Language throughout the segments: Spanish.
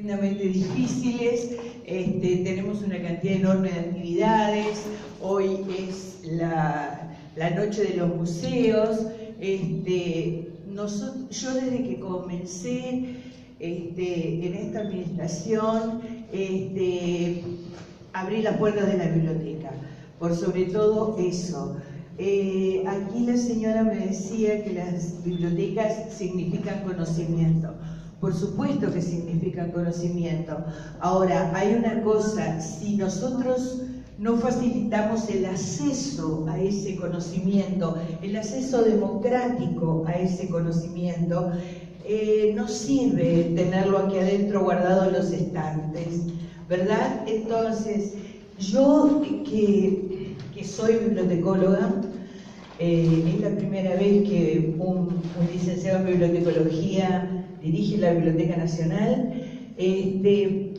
tremendamente difíciles, este, tenemos una cantidad enorme de actividades, hoy es la, noche de los museos, este, yo desde que comencé este, en esta administración abrí las puertas de la biblioteca, por sobre todo eso. Eh, aquí la señora me decía que las bibliotecas significan conocimiento. Por supuesto que significan conocimiento. Ahora, hay una cosa, si nosotros no facilitamos el acceso a ese conocimiento, el acceso democrático a ese conocimiento, eh, no sirve tenerlo aquí adentro guardado en los estantes, ¿verdad? Entonces, yo que, que soy bibliotecóloga, eh, es la primera vez que un licenciado en bibliotecología dirige la Biblioteca Nacional. Este,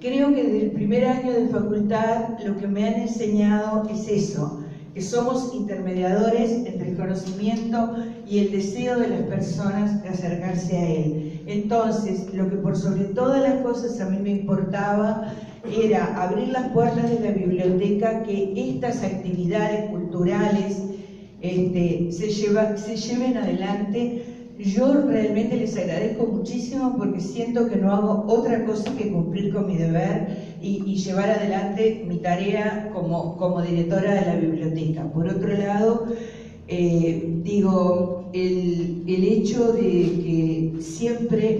creo que desde el primer año de facultad lo que me han enseñado es eso, que somos intermediadores entre el conocimiento y el deseo de las personas de acercarse a él. Entonces, lo que por sobre todas las cosas a mí me importaba era abrir las puertas de la biblioteca, que estas actividades culturales este, se, se lleven adelante yo realmente les agradezco muchísimo porque siento que no hago otra cosa que cumplir con mi deber y, llevar adelante mi tarea como, como, directora de la biblioteca. Por otro lado, eh, digo, el, el hecho de que siempre